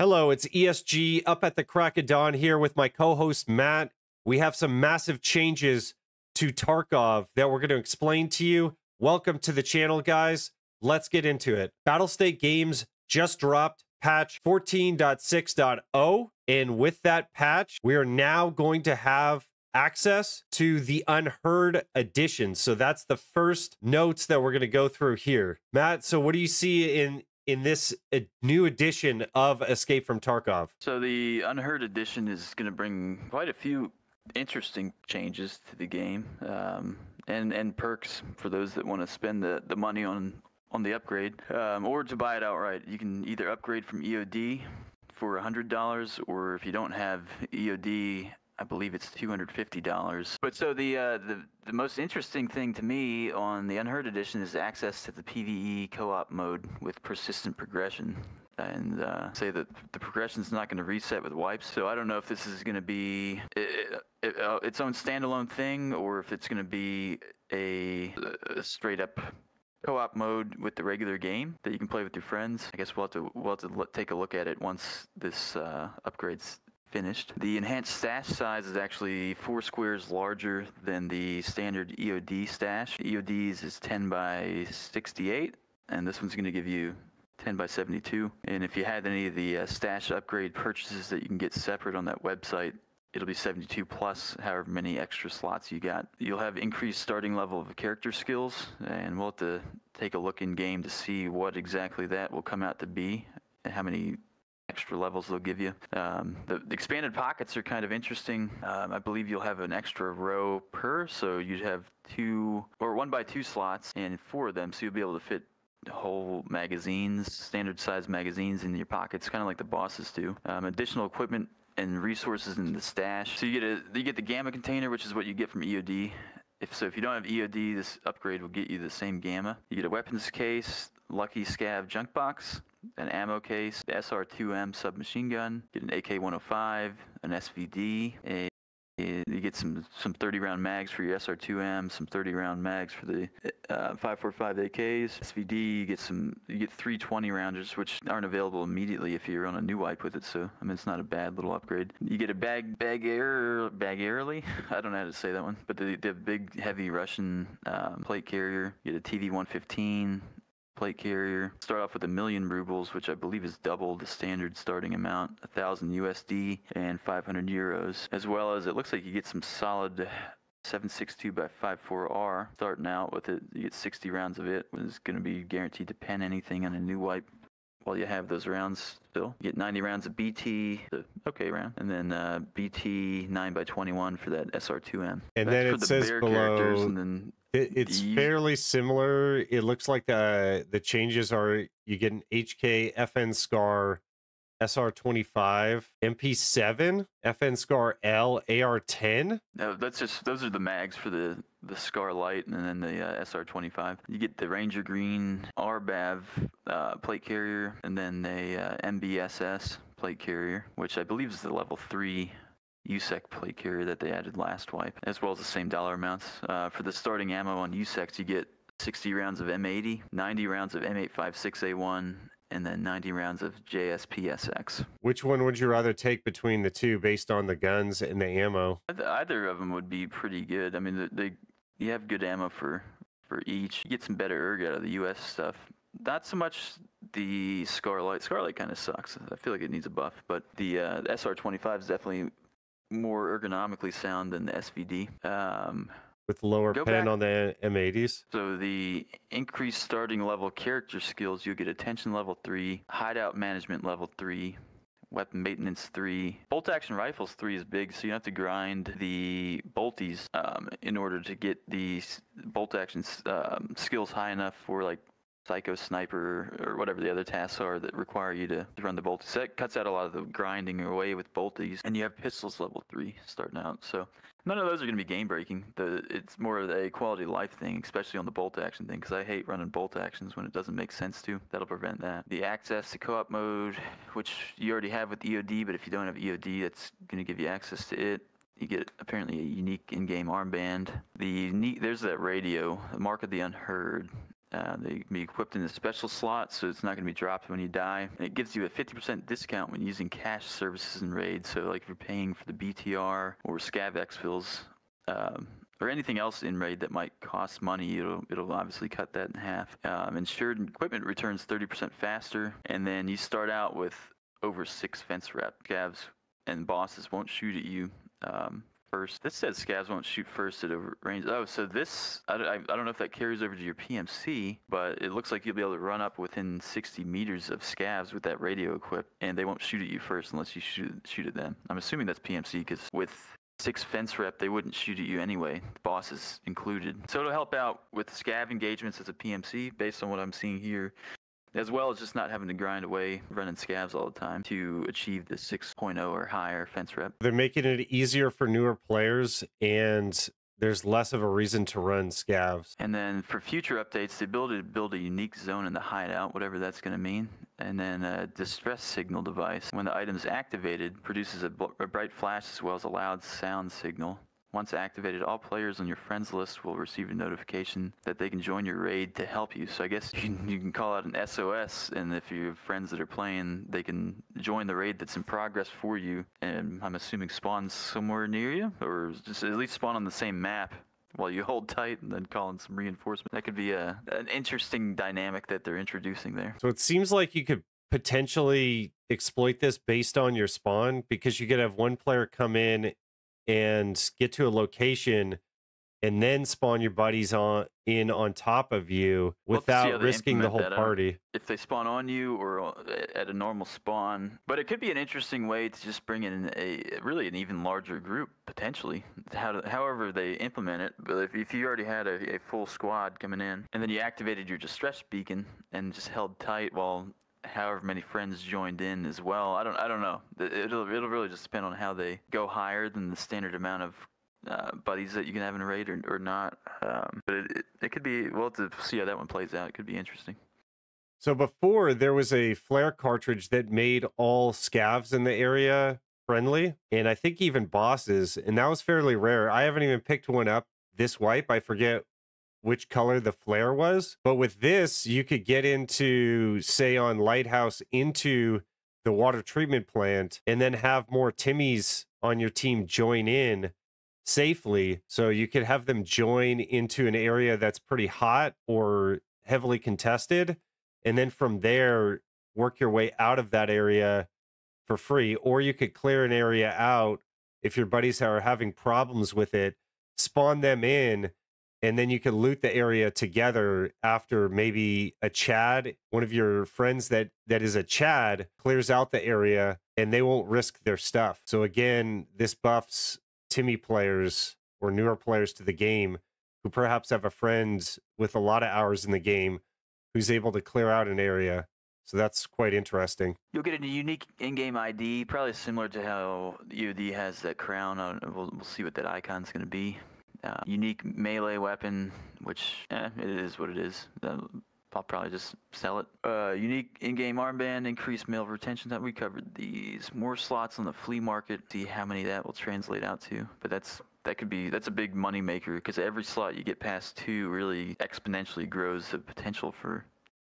Hello, it's ESG up at the crack of dawn here with my co host Matt. We have some massive changes to Tarkov that we're going to explain to you. Welcome to the channel, guys. Let's get into it. Battlestate Games just dropped patch 14.6.0. And with that patch, we are now going to have access to the unheard edition. So that's the first notes that we're going to go through here. Matt, so what do you see in in this new edition of Escape from Tarkov? So the unheard edition is going to bring quite a few interesting changes to the game um, and and perks for those that want to spend the, the money on on the upgrade um, or to buy it outright. You can either upgrade from EOD for $100 or if you don't have EOD I believe it's two hundred fifty dollars. But so the uh, the the most interesting thing to me on the Unheard Edition is access to the PVE co-op mode with persistent progression. And uh, say that the progression is not going to reset with wipes. So I don't know if this is going to be it, it, uh, its own standalone thing or if it's going to be a, a straight up co-op mode with the regular game that you can play with your friends. I guess we'll have to we'll have to take a look at it once this uh, upgrade's finished. The enhanced stash size is actually four squares larger than the standard EOD stash. EOD's is 10 by 68, and this one's going to give you 10 by 72. And if you had any of the uh, stash upgrade purchases that you can get separate on that website, it'll be 72 plus however many extra slots you got. You'll have increased starting level of character skills, and we'll have to take a look in game to see what exactly that will come out to be, and how many extra levels they'll give you. Um, the, expanded pockets are kind of interesting. Um, I believe you'll have an extra row per, so you'd have two or one by two slots and four of them, so you'll be able to fit whole magazines, standard size magazines in your pockets, kind of like the bosses do. Um, additional equipment and resources in the stash. So you get a you get the gamma container, which is what you get from EOD. If so, if you don't have EOD, this upgrade will get you the same gamma. You get a weapons case, lucky scav junk box, an ammo case, the SR2M submachine gun, get an AK-105, an SVD, a you get some some 30 round mags for your SR2M, some 30 round mags for the uh, 545 AKs. SVD, you get some you get three 20 rounders, which aren't available immediately if you're on a new wipe with it. So I mean, it's not a bad little upgrade. You get a bag bag air bag airly. I don't know how to say that one, but the the big heavy Russian um, plate carrier. You get a TV 115 plate carrier. Start off with a million rubles, which I believe is double the standard starting amount, a thousand USD and 500 euros, as well as it looks like you get some solid 762 by 54R starting out with it. You get 60 rounds of it. It's going to be guaranteed to pen anything on a new wipe while you have those rounds still. You get 90 rounds of BT, the okay round, and then uh, BT 9 by 21 for that SR2M. And That's then it the says below. And then it, it's fairly similar. It looks like the the changes are you get an HK FN Scar SR25, MP7, FN Scar L, AR10. No, that's just those are the mags for the the Scar Light and then the uh, SR25. You get the Ranger Green RBAV uh, plate carrier and then the uh, MBSS plate carrier, which I believe is the level three USEC plate carrier that they added last wipe, as well as the same dollar amounts. Uh, for the starting ammo on USECs, you get 60 rounds of M80, 90 rounds of M856A1, and then 90 rounds of JSPSX. Which one would you rather take between the two based on the guns and the ammo? Either of them would be pretty good. I mean, they, you have good ammo for, for each. You get some better erg out of the US stuff. Not so much the Scar Light. Scarlight kind of sucks. I feel like it needs a buff, but the, uh, the SR25 is definitely more ergonomically sound than the SVD. Um, with lower pen back. on the M80s. So the increased starting level character skills, you get attention level three, hideout management level three, weapon maintenance three, bolt action rifles three is big, so you have to grind the bolties um, in order to get the bolt action um, skills high enough for like Psycho Sniper or whatever the other tasks are that require you to, run the bolties. So that cuts out a lot of the grinding away with bolties. And you have pistols level 3 starting out. So none of those are going to be game breaking. It's more of a quality of life thing, especially on the bolt action thing, because I hate running bolt actions when it doesn't make sense to. That'll prevent that. The access to co-op mode, which you already have with EOD, but if you don't have EOD, that's going to give you access to it you get apparently a unique in-game armband. The neat, there's that radio, Mark of the Unheard, Uh, they be equipped in a special slot, so it's not going to be dropped when you die. And it gives you a 50% discount when using cash services in Raid. So, like if you're paying for the BTR or Scav exfils, um, or anything else in Raid that might cost money, it'll it'll obviously cut that in half. Um, insured equipment returns 30% faster, and then you start out with over six fence rep. Scavs and bosses won't shoot at you um, first. This says scavs won't shoot first at over range. Oh, so this, I, I, I, don't know if that carries over to your PMC, but it looks like you'll be able to run up within 60 meters of scavs with that radio equipped, and they won't shoot at you first unless you shoot, shoot at them. I'm assuming that's PMC because with six fence rep, they wouldn't shoot at you anyway, bosses included. So it'll help out with scav engagements as a PMC based on what I'm seeing here as well as just not having to grind away running scavs all the time to achieve the 6.0 or higher fence rep. They're making it easier for newer players and there's less of a reason to run scavs. And then for future updates, the ability to build a unique zone in the hideout, whatever that's going to mean. And then a distress signal device. When the item is activated, produces a, a bright flash as well as a loud sound signal. Once activated, all players on your friends list will receive a notification that they can join your raid to help you. So I guess you can, you can call out an SOS, and if you have friends that are playing, they can join the raid that's in progress for you. And I'm assuming spawn somewhere near you, or just at least spawn on the same map while you hold tight and then call in some reinforcement. That could be a an interesting dynamic that they're introducing there. So it seems like you could potentially exploit this based on your spawn because you could have one player come in and get to a location and then spawn your buddies on in on top of you without risking the whole uh, party. If they spawn on you or uh, at a normal spawn, but it could be an interesting way to just bring in a really an even larger group potentially. How however they implement it, but if, if you already had a, a full squad coming in and then you activated your distress beacon and just held tight while however many friends joined in as well. I don't I don't know. It'll it'll really just depend on how they go higher than the standard amount of uh, buddies that you can have in a raid or, or not. Um, but it, it, it could be well to see how that one plays out. It could be interesting. So before there was a flare cartridge that made all scavs in the area friendly, and I think even bosses, and that was fairly rare. I haven't even picked one up this wipe. I forget which color the flare was. But with this, you could get into, say, on Lighthouse into the water treatment plant and then have more Timmies on your team join in safely. So you could have them join into an area that's pretty hot or heavily contested. And then from there, work your way out of that area for free. Or you could clear an area out if your buddies are having problems with it, spawn them in and then you can loot the area together after maybe a chad one of your friends that that is a chad clears out the area and they won't risk their stuff so again this buffs timmy players or newer players to the game who perhaps have a friend with a lot of hours in the game who's able to clear out an area so that's quite interesting. You'll get a unique in-game ID, probably similar to how EOD has that crown. We'll, we'll see what that icon's going to be. Uh, unique melee weapon, which eh, it is what it is. I'll probably just sell it. Uh, unique in-game armband, increased mail retention time. We covered these. More slots on the flea market. See how many that will translate out to. But that's that could be that's a big money maker because every slot you get past two really exponentially grows the potential for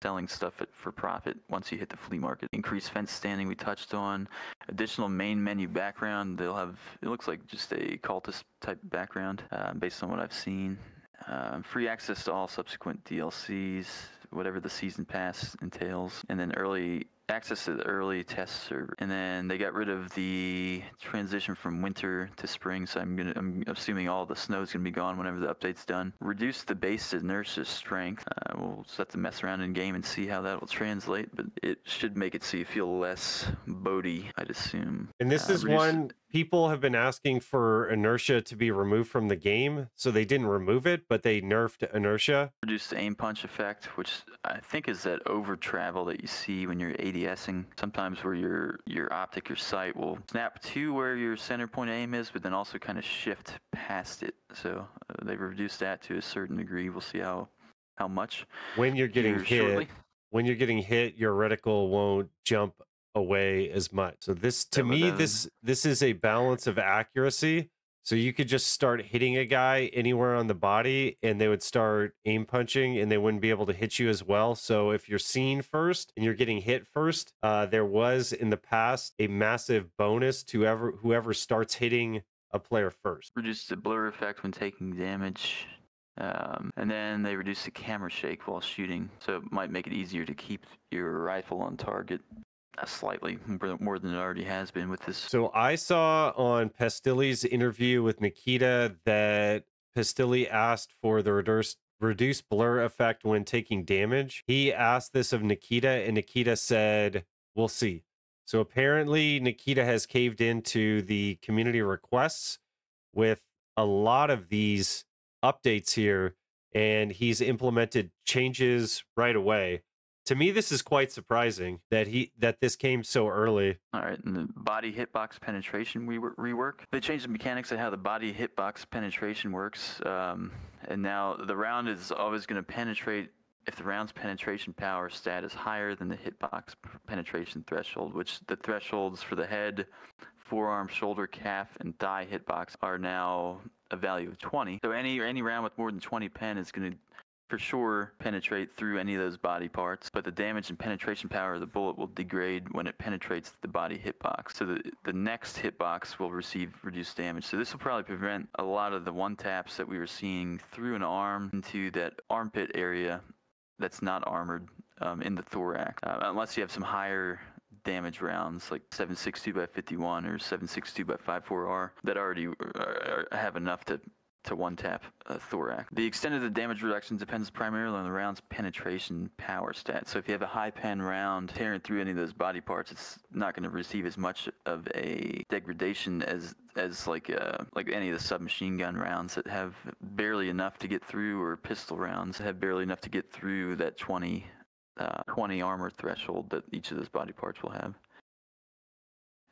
selling stuff for profit once you hit the flea market. Increased fence standing we touched on. Additional main menu background. They'll have, it looks like just a cultist type background uh, based on what I've seen. Um, free access to all subsequent DLCs, whatever the season pass entails. And then early access to the early test server, and then they got rid of the transition from winter to spring. So I'm gonna, I'm assuming all the snow is gonna be gone whenever the update's done. Reduce the base inertia strength. Uh, we'll set the mess around in game and see how that will translate, but it should make it so you feel less boaty, I'd assume. And this uh, is one people have been asking for inertia to be removed from the game, so they didn't remove it, but they nerfed inertia. Reduced the aim punch effect, which I think is that over travel that you see when you're ADSing. Sometimes where your your optic, your sight will snap to where your center point aim is, but then also kind of shift past it. So uh, they've reduced that to a certain degree. We'll see how how much. When you're getting hit, shortly. when you're getting hit, your reticle won't jump away as much. So this to me this this is a balance of accuracy. So you could just start hitting a guy anywhere on the body and they would start aim punching and they wouldn't be able to hit you as well. So if you're seen first and you're getting hit first, uh, there was in the past a massive bonus to ever whoever starts hitting a player first. Reduce the blur effect when taking damage. Um, and then they reduce the camera shake while shooting, so it might make it easier to keep your rifle on target Uh, slightly more than it already has been with this. So I saw on Pestily's interview with Nikita that Pestily asked for the reduced reduced blur effect when taking damage. He asked this of Nikita, and Nikita said, "We'll see." So apparently, Nikita has caved into the community requests with a lot of these updates here, and he's implemented changes right away to me this is quite surprising that he that this came so early. All right and the body hitbox penetration we rework. They changed the mechanics of how the body hitbox penetration works um, and now the round is always going to penetrate if the round's penetration power stat is higher than the hitbox penetration threshold which the thresholds for the head forearm shoulder calf and thigh hitbox are now a value of 20 so any any round with more than 20 pen is going to for sure penetrate through any of those body parts, but the damage and penetration power of the bullet will degrade when it penetrates the body hitbox. So the, the next hitbox will receive reduced damage. So this will probably prevent a lot of the one taps that we were seeing through an arm into that armpit area that's not armored um, in the thorax, uh, unless you have some higher damage rounds like 7.62 by 51 or 7.62 by 54R that already are, are, have enough to to one tap uh, thorax. The extent of the damage reduction depends primarily on the round's penetration power stat. So if you have a high pen round tearing through any of those body parts, it's not going to receive as much of a degradation as as like uh, like any of the submachine gun rounds that have barely enough to get through, or pistol rounds that have barely enough to get through that 20 uh, 20 armor threshold that each of those body parts will have.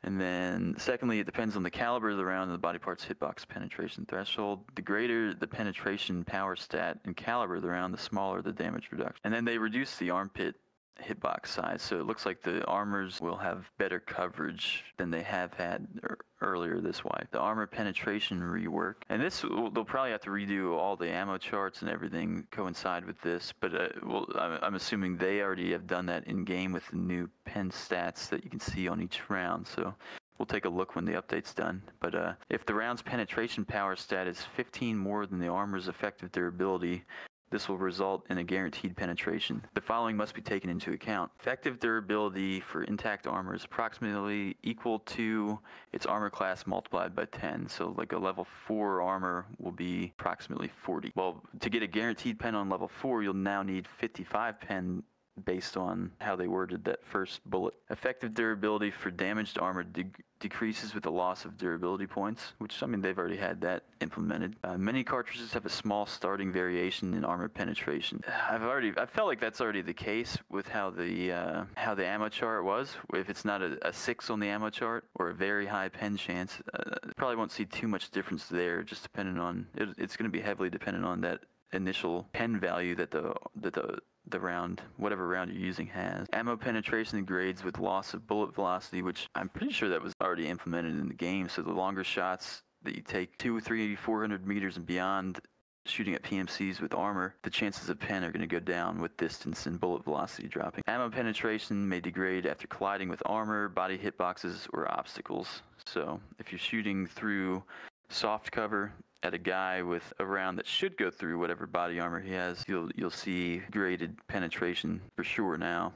And then, secondly, it depends on the caliber of the round and the body part's hitbox penetration threshold. The greater the penetration power stat and caliber of the round, the smaller the damage reduction. And then they reduce the armpit hitbox size. So it looks like the armors will have better coverage than they have had er- earlier this way. The armor penetration rework, and this they'll probably have to redo all the ammo charts and everything coincide with this. But uh, well, I'm, I'm assuming they already have done that in game with the new pen stats that you can see on each round. So We'll take a look when the update's done. But uh, if the round's penetration power stat is 15 more than the armor's effective durability, this will result in a guaranteed penetration. The following must be taken into account. Effective durability for intact armor is approximately equal to its armor class multiplied by 10. So like a level 4 armor will be approximately 40. Well, to get a guaranteed pen on level 4, you'll now need 55 pen based on how they worded that first bullet. Effective durability for damaged armor de- decreases with the loss of durability points, which I mean they've already had that implemented. Uh, many cartridges have a small starting variation in armor penetration. I've already I felt like that's already the case with how the uh, how the ammo chart was. If it's not a, a, six on the ammo chart or a very high pen chance, uh, probably won't see too much difference there. Just depending on it, it's going to be heavily dependent on that initial pen value that the that the the round, whatever round you're using has. Ammo penetration degrades with loss of bullet velocity, which I'm pretty sure that was already implemented in the game. So the longer shots that you take, two, three, 400 meters and beyond, shooting at PMCs with armor, the chances of pen are going to go down with distance and bullet velocity dropping. Ammo penetration may degrade after colliding with armor, body hitboxes, or obstacles. So if you're shooting through soft cover, at a guy with a round that should go through whatever body armor he has, you'll you'll see graded penetration for sure now.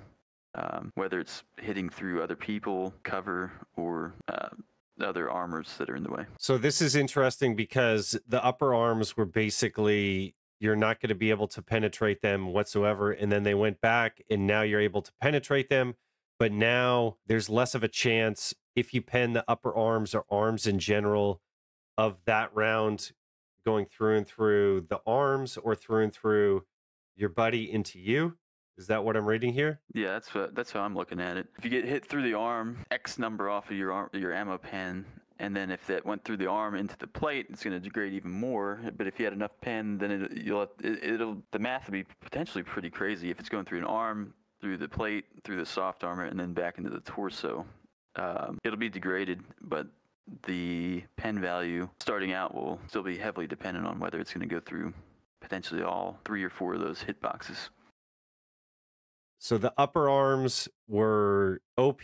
Um, whether it's hitting through other people, cover, or uh, other armors that are in the way. So this is interesting because the upper arms were basically you're not going to be able to penetrate them whatsoever, and then they went back, and now you're able to penetrate them. But now there's less of a chance if you pen the upper arms or arms in general of that round going through and through the arms or through and through your buddy into you. Is that what I'm reading here? Yeah, that's what, that's how I'm looking at it. If you get hit through the arm, X number off of your arm, your ammo pen, and then if that went through the arm into the plate, it's going to degrade even more. But if you had enough pen, then it, you'll it, it'll the math will be potentially pretty crazy if it's going through an arm, through the plate, through the soft armor, and then back into the torso. Um, it'll be degraded, but the pen value starting out will still be heavily dependent on whether it's going to go through potentially all three or four of those hit boxes. So the upper arms were OP,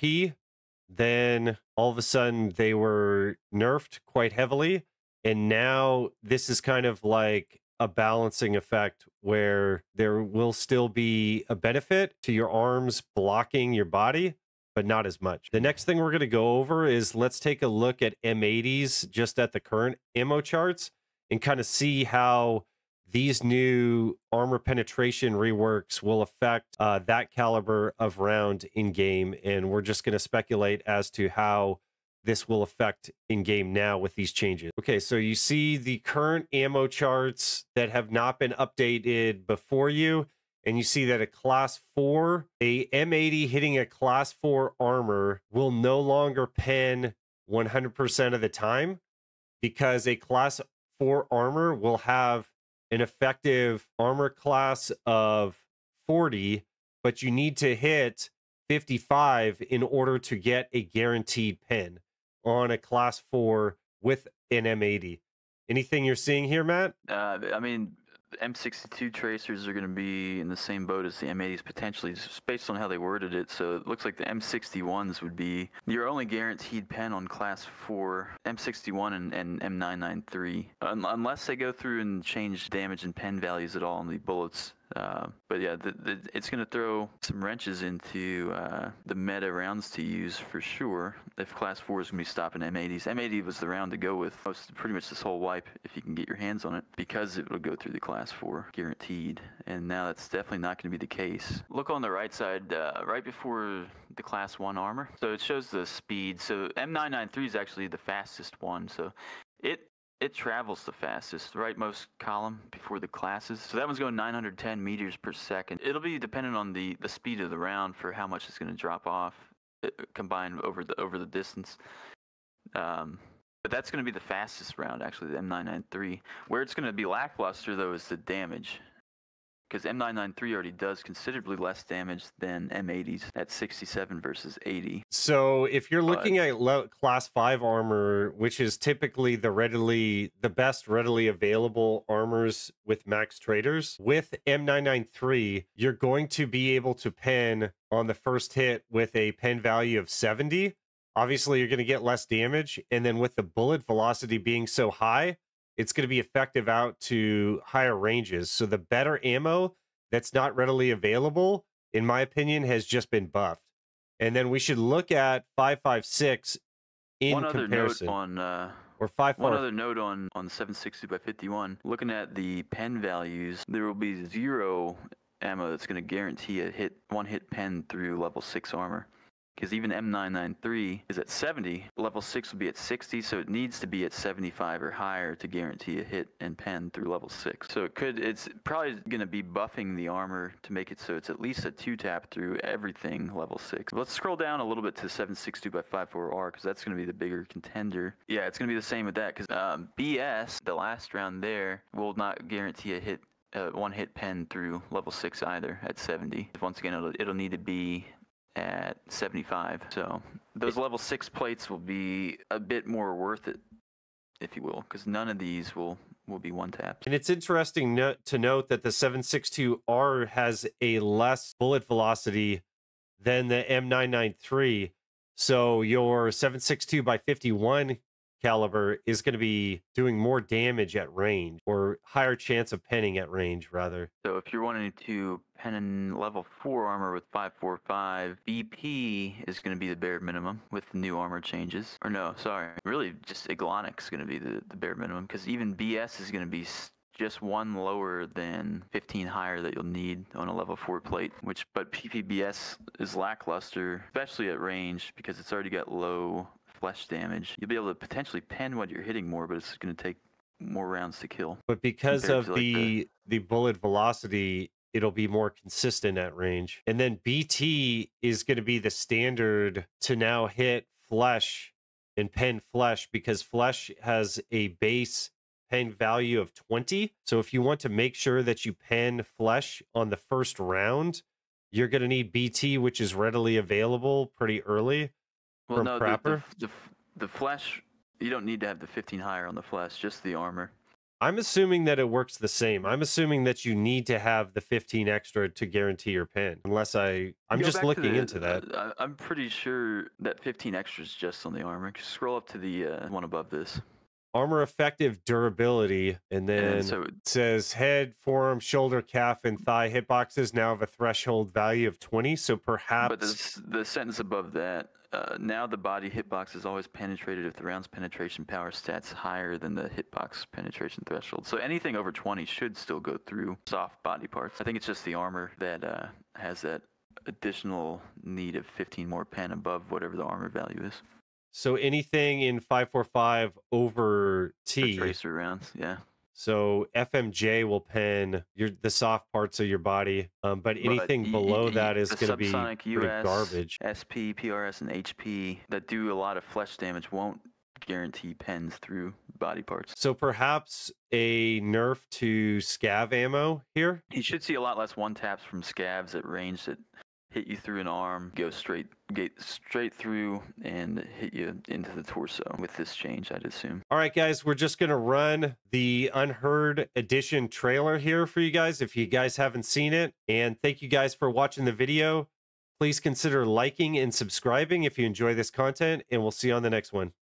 then all of a sudden they were nerfed quite heavily. And now this is kind of like a balancing effect where there will still be a benefit to your arms blocking your body, but not as much. The next thing we're going to go over is let's take a look at M80s just at the current ammo charts and kind of see how these new armor penetration reworks will affect uh, that caliber of round in game. And we're just going to speculate as to how this will affect in game now with these changes. Okay, so you see the current ammo charts that have not been updated before you. And you see that a class four, a M80 hitting a class four armor will no longer pen 100% of the time because a class four armor will have an effective armor class of 40, but you need to hit 55 in order to get a guaranteed pen on a class 4 with an M80. Anything you're seeing here, Matt? Uh, I mean, M62 tracers are going to be in the same boat as the M80s potentially, just based on how they worded it. So it looks like the M61s would be your only guaranteed pen on class 4, M61 and, and M993. Un- unless they go through and change damage and pen values at all on the bullets. Uh, but yeah, the, the, it's going to throw some wrenches into uh, the meta rounds to use for sure. If Class 4 is going to be stopping M80s, M80 was the round to go with most, pretty much this whole wipe if you can get your hands on it because it will go through the Class 4 guaranteed. And now that's definitely not going to be the case. Look on the right side, uh, right before the Class 1 armor. So it shows the speed. So M993 is actually the fastest one. So it it travels the fastest, the rightmost column before the classes. So that one's going 910 meters per second. It'll be dependent on the, the speed of the round for how much it's going to drop off uh, combined over the over the distance. Um, but that's going to be the fastest round, actually, the M993. Where it's going to be lackluster, though, is the damage because M993 already does considerably less damage than M80s at 67 versus 80. So if you're looking but, at class 5 armor, which is typically the readily the best readily available armors with max traders, with M993, you're going to be able to pen on the first hit with a pen value of 70. Obviously, you're going to get less damage and then with the bullet velocity being so high, it's going to be effective out to higher ranges. So the better ammo that's not readily available, in my opinion, has just been buffed. And then we should look at 556 in One other comparison. note on uh, or five one other note on on 760 by 51. Looking at the pen values, there will be zero ammo that's going to guarantee a hit one hit pen through level six armor because even M993 is at 70. Level 6 will be at 60, so it needs to be at 75 or higher to guarantee a hit and pen through level 6. So it could, it's probably going to be buffing the armor to make it so it's at least a 2-tap through everything level 6. Let's scroll down a little bit to 762 by 54R because that's going to be the bigger contender. Yeah, it's going to be the same with that because um, BS, the last round there, will not guarantee a hit uh, one hit pen through level 6 either at 70. Once again, it'll, it'll need to be at 75. So those level six plates will be a bit more worth it, if you will, because none of these will will be one taps. And it's interesting no- to note that the 762R has a less bullet velocity than the M993. So your 762 by 51 caliber is going to be doing more damage at range or higher chance of penning at range rather. So if you're wanting to pen in level 4 armor with 545, BP is going to be the bare minimum with the new armor changes. Or no, sorry, really just Igolnik is going to be the, the bare minimum because even BS is going to be just one lower than 15 higher that you'll need on a level 4 plate which but ppbs is lackluster especially at range because it's already got low flesh damage. You'll be able to potentially pen what you're hitting more, but it's going to take more rounds to kill. But because of the, like the the bullet velocity, it'll be more consistent at range. And then BT is going to be the standard to now hit flesh and pen flesh because flesh has a base pen value of 20. So if you want to make sure that you pen flesh on the first round, you're going to need BT, which is readily available pretty early well, no, the, the, the, the, flesh You don't need to have the 15 higher on the flesh, just the armor. I'm assuming that it works the same. I'm assuming that you need to have the 15 extra to guarantee your pin. Unless I, I'm Go just looking the- into that. uh, I'm pretty sure that 15 extra is just on the armor. Just scroll up to the uh, one above this. Armor effective durability, and And then then so it says head, forearm, shoulder, calf, and thigh hitboxes now have a threshold value of 20. So perhaps But the, the sentence above that, uh, now the body hitbox is always penetrated if the round's penetration power stats higher than the hitbox penetration threshold. So anything over 20 should still go through soft body parts. I think it's just the armor that uh, has that additional need of 15 more pen above whatever the armor value is. so anything in 545 over For T. tracer rounds, yeah. So FMJ will pen your the soft parts of your body, um, but But anything y- below y- that is going to be pretty US, garbage. SP, PRS, and HP that do a lot of flesh damage won't guarantee pens through body parts. So perhaps a nerf to scav ammo here. You should see a lot less one taps from scavs at range that hit you through an arm, go straight get straight through and hit you into the torso with this change, I'd assume. All right, guys, we're just to run the Unheard Edition trailer here for you guys if you guys haven't seen it. And thank you guys for watching the video. Please consider liking and subscribing if you enjoy this content, and we'll see you on the next one.